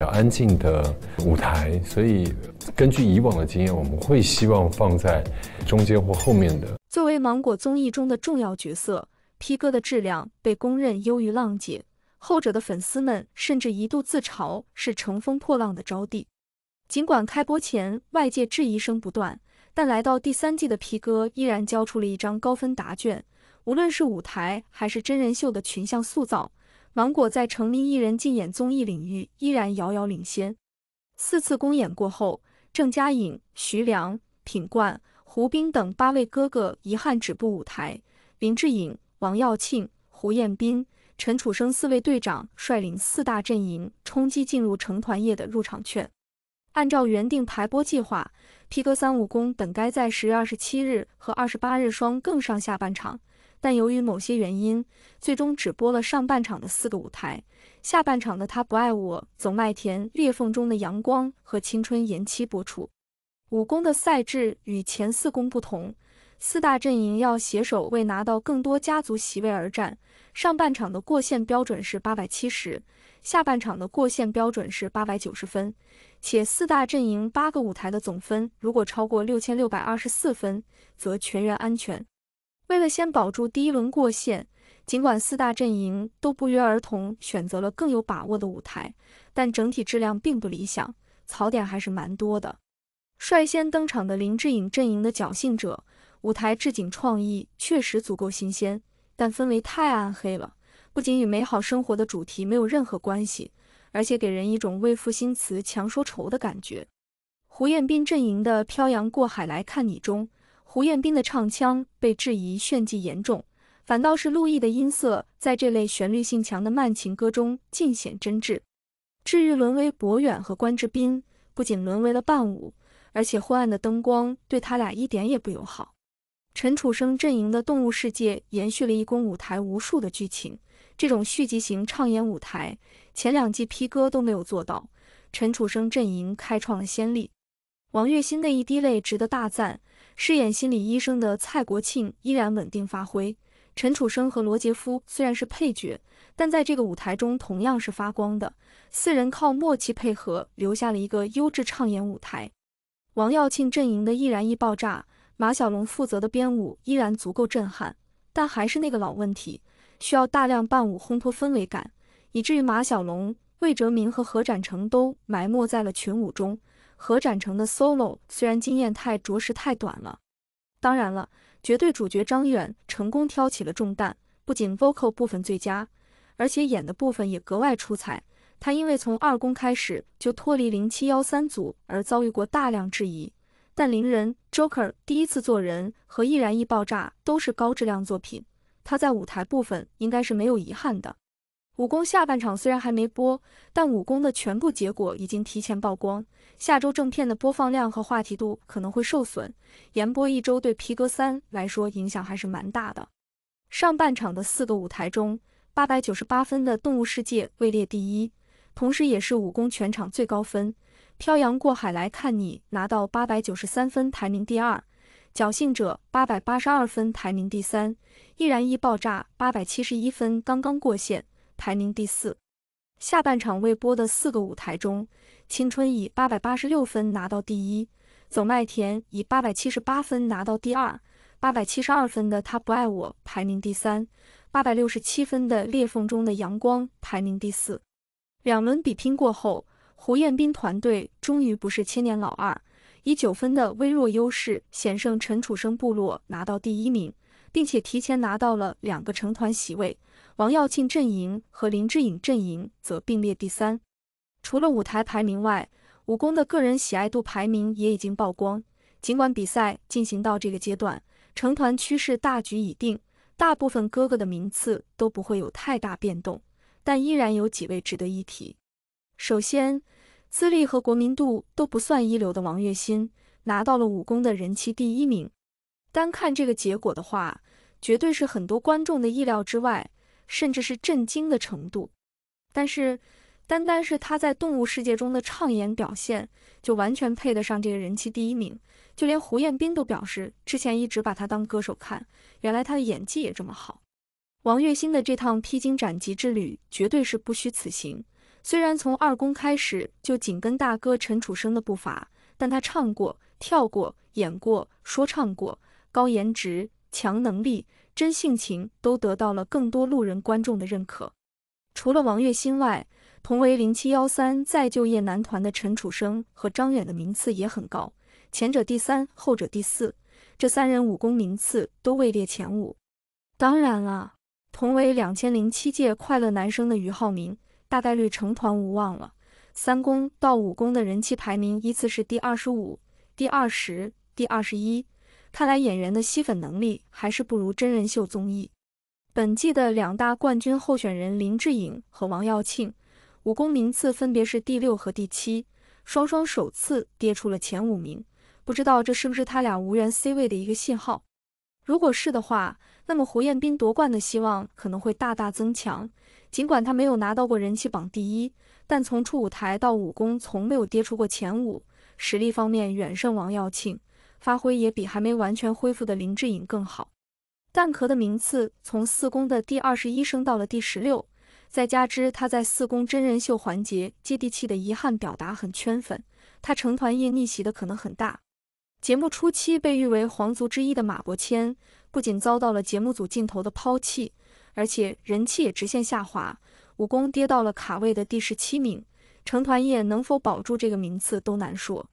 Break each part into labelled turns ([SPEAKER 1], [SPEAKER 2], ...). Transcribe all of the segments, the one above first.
[SPEAKER 1] 比较安静的舞台，所以根据以往的经验，我们会希望放在中间或后面的。
[SPEAKER 2] 作为芒果综艺中的重要角色，P 哥的质量被公认优于浪姐，后者的粉丝们甚至一度自嘲是乘风破浪的招娣。尽管开播前外界质疑声不断，但来到第三季的 P 哥依然交出了一张高分答卷，无论是舞台还是真人秀的群像塑造。芒果在成名艺人竞演综艺领域依然遥遥领先。四次公演过后，郑嘉颖、徐良、品冠、胡兵等八位哥哥遗憾止步舞台。林志颖、王耀庆、胡彦斌、陈楚生四位队长率领四大阵营冲击进入成团夜的入场券。按照原定排播计划披哥三武功本该在十月二十七日和二十八日双更上下半场。但由于某些原因，最终只播了上半场的四个舞台，下半场的他不爱我、走麦田、裂缝中的阳光和青春延期播出。武功的赛制与前四宫不同，四大阵营要携手为拿到更多家族席位而战。上半场的过线标准是八百七十，下半场的过线标准是八百九十分，且四大阵营八个舞台的总分如果超过六千六百二十四分，则全员安全。为了先保住第一轮过线，尽管四大阵营都不约而同选择了更有把握的舞台，但整体质量并不理想，槽点还是蛮多的。率先登场的林志颖阵营的侥幸者舞台置景创意确实足够新鲜，但氛围太暗黑了，不仅与美好生活的主题没有任何关系，而且给人一种为赋新词强说愁的感觉。胡彦斌阵营的漂洋过海来看你中。胡彦斌的唱腔被质疑炫技严重，反倒是陆毅的音色在这类旋律性强的慢情歌中尽显真挚。至于沦为博远和关之斌，不仅沦为了伴舞，而且昏暗的灯光对他俩一点也不友好。陈楚生阵营的动物世界延续了一公舞台无数的剧情，这种续集型唱演舞台，前两季 P 歌都没有做到，陈楚生阵营开创了先例。王栎鑫的一滴泪值得大赞。饰演心理医生的蔡国庆依然稳定发挥，陈楚生和罗杰夫虽然是配角，但在这个舞台中同样是发光的。四人靠默契配合，留下了一个优质唱演舞台。王耀庆阵营的易燃易爆炸，马小龙负责的编舞依然足够震撼，但还是那个老问题，需要大量伴舞烘托氛围感，以至于马小龙、魏哲鸣和何展成都埋没在了群舞中。何展成的 solo 虽然经验太着实太短了，当然了，绝对主角张远成功挑起了重担，不仅 vocal 部分最佳，而且演的部分也格外出彩。他因为从二公开始就脱离零七幺三组而遭遇过大量质疑，但邻人 Joker 第一次做人和易燃易爆炸都是高质量作品，他在舞台部分应该是没有遗憾的。武功下半场虽然还没播，但武功的全部结果已经提前曝光。下周正片的播放量和话题度可能会受损，延播一周对皮革三来说影响还是蛮大的。上半场的四个舞台中，八百九十八分的动物世界位列第一，同时也是武功全场最高分。漂洋过海来看你拿到八百九十三分，排名第二。侥幸者八百八十二分，排名第三。易燃易爆炸八百七十一分，刚刚过线。排名第四。下半场未播的四个舞台中，青春以八百八十六分拿到第一，走麦田以八百七十八分拿到第二，八百七十二分的他不爱我排名第三，八百六十七分的裂缝中的阳光排名第四。两轮比拼过后，胡彦斌团队终于不是千年老二，以九分的微弱优势险胜陈楚生部落拿到第一名，并且提前拿到了两个成团席位。王耀庆阵营和林志颖阵营则并列第三。除了舞台排名外，武功的个人喜爱度排名也已经曝光。尽管比赛进行到这个阶段，成团趋势大局已定，大部分哥哥的名次都不会有太大变动，但依然有几位值得一提。首先，资历和国民度都不算一流的王栎鑫拿到了武功的人气第一名。单看这个结果的话，绝对是很多观众的意料之外。甚至是震惊的程度，但是单单是他在动物世界中的唱演表现，就完全配得上这个人气第一名。就连胡彦斌都表示，之前一直把他当歌手看，原来他的演技也这么好。王栎鑫的这趟披荆斩棘之旅，绝对是不虚此行。虽然从二公开始就紧跟大哥陈楚生的步伐，但他唱过、跳过、演过、说唱过，高颜值、强能力、真性情都得到了更多路人观众的认可。除了王栎鑫外，同为零七幺三再就业男团的陈楚生和张远的名次也很高，前者第三，后者第四，这三人武功名次都位列前五。当然了，同为两千零七届快乐男声的俞灏明，大概率成团无望了。三公到五公的人气排名依次是第二十五、第二十、第二十一。看来演员的吸粉能力还是不如真人秀综艺。本季的两大冠军候选人林志颖和王耀庆。武功名次分别是第六和第七，双双首次跌出了前五名。不知道这是不是他俩无缘 C 位的一个信号？如果是的话，那么胡彦斌夺冠的希望可能会大大增强。尽管他没有拿到过人气榜第一，但从初舞台到武功从没有跌出过前五，实力方面远胜王耀庆，发挥也比还没完全恢复的林志颖更好。蛋壳的名次从四公的第二十一升到了第十六。再加之他在四公真人秀环节接地气的遗憾表达很圈粉，他成团夜逆袭的可能很大。节目初期被誉为皇族之一的马伯骞，不仅遭到了节目组镜头的抛弃，而且人气也直线下滑，武功跌到了卡位的第十七名，成团夜能否保住这个名次都难说。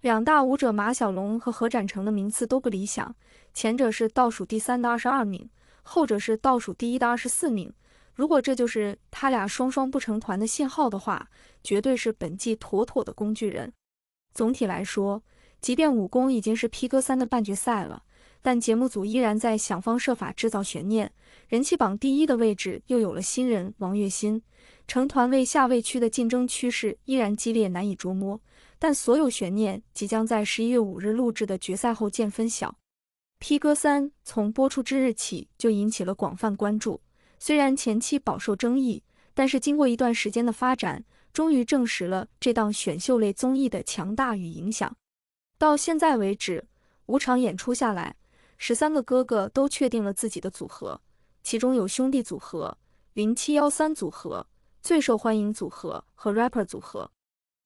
[SPEAKER 2] 两大舞者马小龙和何展成的名次都不理想，前者是倒数第三的二十二名，后者是倒数第一的二十四名。如果这就是他俩双双不成团的信号的话，绝对是本季妥妥的工具人。总体来说，即便武功已经是 P 哥三的半决赛了，但节目组依然在想方设法制造悬念。人气榜第一的位置又有了新人王栎鑫，成团位下位区的竞争趋势依然激烈难以捉摸。但所有悬念即将在十一月五日录制的决赛后见分晓。P 哥三从播出之日起就引起了广泛关注。虽然前期饱受争议，但是经过一段时间的发展，终于证实了这档选秀类综艺的强大与影响。到现在为止，五场演出下来，十三个哥哥都确定了自己的组合，其中有兄弟组合、零七幺三组合、最受欢迎组合和 rapper 组合。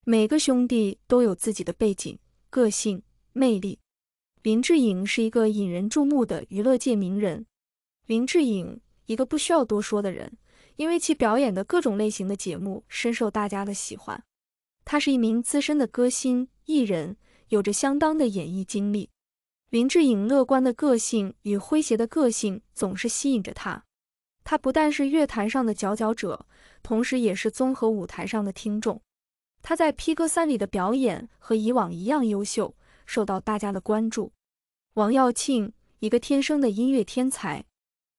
[SPEAKER 2] 每个兄弟都有自己的背景、个性、魅力。林志颖是一个引人注目的娱乐界名人。林志颖。一个不需要多说的人，因为其表演的各种类型的节目深受大家的喜欢。他是一名资深的歌星艺人，有着相当的演艺经历。林志颖乐观的个性与诙谐的个性总是吸引着他。他不但是乐坛上的佼佼者，同时也是综合舞台上的听众。他在 P 哥三里的表演和以往一样优秀，受到大家的关注。王耀庆，一个天生的音乐天才。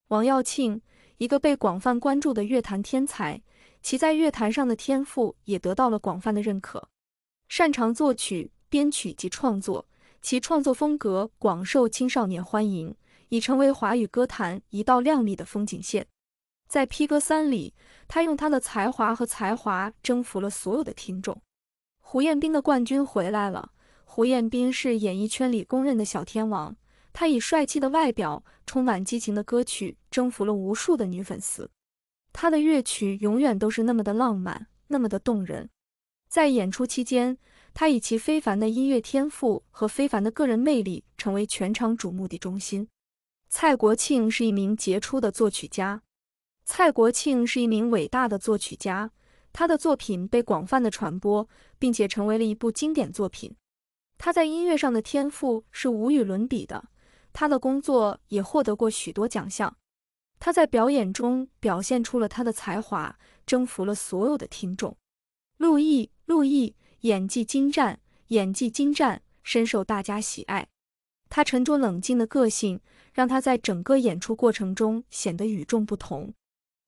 [SPEAKER 2] 王耀庆，一个被广泛关注的乐坛天才，其在乐坛上的天赋也得到了广泛的认可。擅长作曲、编曲及创作，其创作风格广受青少年欢迎，已成为华语歌坛一道亮丽的风景线。在披哥三里，他用他的才华和才华征服了所有的听众。胡彦斌的冠军回来了。胡彦斌是演艺圈里公认的小天王。他以帅气的外表、充满激情的歌曲征服了无数的女粉丝。他的乐曲永远都是那么的浪漫，那么的动人。在演出期间，他以其非凡的音乐天赋和非凡的个人魅力，成为全场瞩目的中心。蔡国庆是一名杰出的作曲家。蔡国庆是一名伟大的作曲家，他的作品被广泛的传播，并且成为了一部经典作品。他在音乐上的天赋是无与伦比的。他的工作也获得过许多奖项，他在表演中表现出了他的才华，征服了所有的听众。陆毅，陆毅演技精湛，演技精湛，深受大家喜爱。他沉着冷静的个性，让他在整个演出过程中显得与众不同。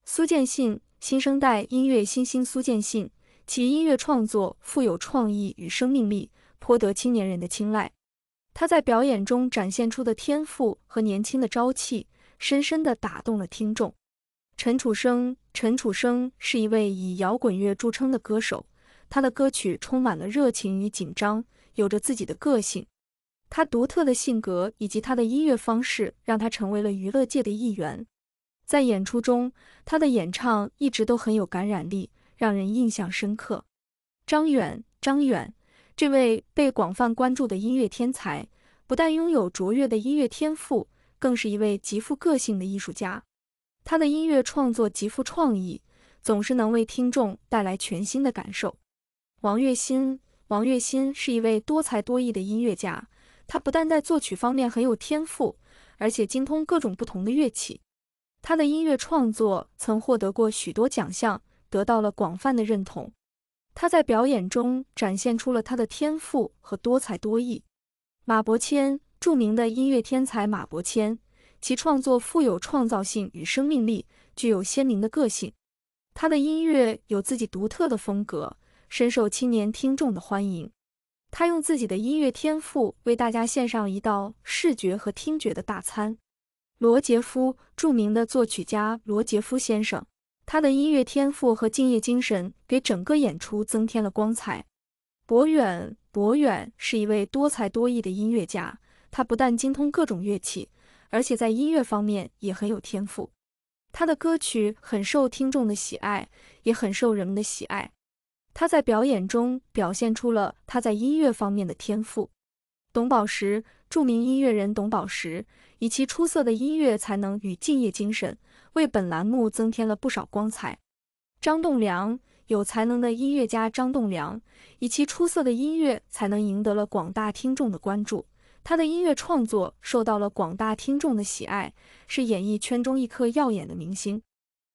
[SPEAKER 2] 苏建信，新生代音乐新星苏建信，其音乐创作富有创意与生命力，颇得青年人的青睐。他在表演中展现出的天赋和年轻的朝气，深深地打动了听众。陈楚生，陈楚生是一位以摇滚乐著称的歌手，他的歌曲充满了热情与紧张，有着自己的个性。他独特的性格以及他的音乐方式，让他成为了娱乐界的一员。在演出中，他的演唱一直都很有感染力，让人印象深刻。张远，张远，这位被广泛关注的音乐天才，不但拥有卓越的音乐天赋，更是一位极富个性的艺术家。他的音乐创作极富创意，总是能为听众带来全新的感受。王栎鑫，王栎鑫是一位多才多艺的音乐家，他不但在作曲方面很有天赋，而且精通各种不同的乐器。他的音乐创作曾获得过许多奖项，得到了广泛的认同。他在表演中展现出了他的天赋和多才多艺。马伯骞，著名的音乐天才马伯骞，其创作富有创造性与生命力，具有鲜明的个性。他的音乐有自己独特的风格，深受青年听众的欢迎。他用自己的音乐天赋为大家献上一道视觉和听觉的大餐。罗杰夫，著名的作曲家罗杰夫先生。他的音乐天赋和敬业精神给整个演出增添了光彩。博远，博远是一位多才多艺的音乐家，他不但精通各种乐器，而且在音乐方面也很有天赋。他的歌曲很受听众的喜爱，也很受人们的喜爱。他在表演中表现出了他在音乐方面的天赋。董宝石，著名音乐人董宝石，以其出色的音乐才能与敬业精神。为本栏目增添了不少光彩。张栋梁，有才能的音乐家张栋梁，以其出色的音乐才能赢得了广大听众的关注。他的音乐创作受到了广大听众的喜爱，是演艺圈中一颗耀眼的明星。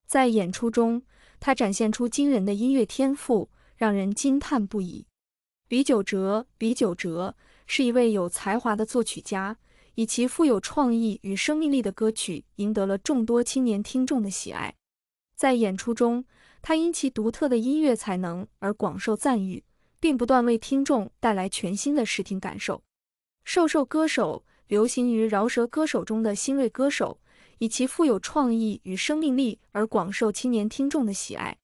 [SPEAKER 2] 在演出中，他展现出惊人的音乐天赋，让人惊叹不已。李玖哲，李玖哲是一位有才华的作曲家。以其富有创意与生命力的歌曲，赢得了众多青年听众的喜爱。在演出中，他因其独特的音乐才能而广受赞誉，并不断为听众带来全新的视听感受。瘦瘦歌手，流行于饶舌歌手中的新锐歌手，以其富有创意与生命力而广受青年听众的喜爱。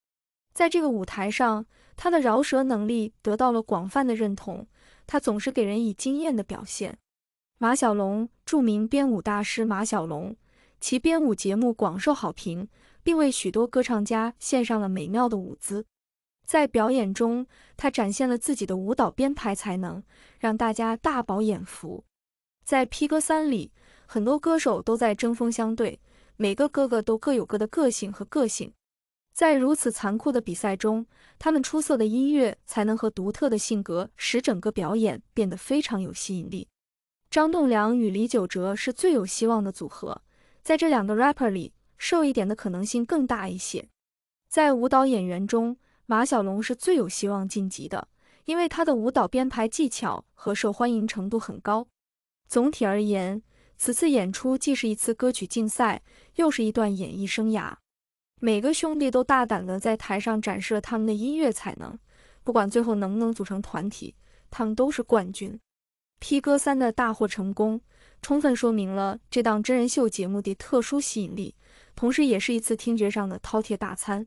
[SPEAKER 2] 在这个舞台上，他的饶舌能力得到了广泛的认同，他总是给人以惊艳的表现。马小龙，著名编舞大师马小龙，其编舞节目广受好评，并为许多歌唱家献上了美妙的舞姿。在表演中，他展现了自己的舞蹈编排才能，让大家大饱眼福。在 P 歌三里，很多歌手都在针锋相对，每个哥哥都各有各的个性和个性。在如此残酷的比赛中，他们出色的音乐才能和独特的性格，使整个表演变得非常有吸引力。张栋梁与李玖哲是最有希望的组合，在这两个 rapper 里，瘦一点的可能性更大一些。在舞蹈演员中，马小龙是最有希望晋级的，因为他的舞蹈编排技巧和受欢迎程度很高。总体而言，此次演出既是一次歌曲竞赛，又是一段演艺生涯。每个兄弟都大胆地在台上展示了他们的音乐才能，不管最后能不能组成团体，他们都是冠军。披哥三的大获成功，充分说明了这档真人秀节目的特殊吸引力，同时也是一次听觉上的饕餮大餐。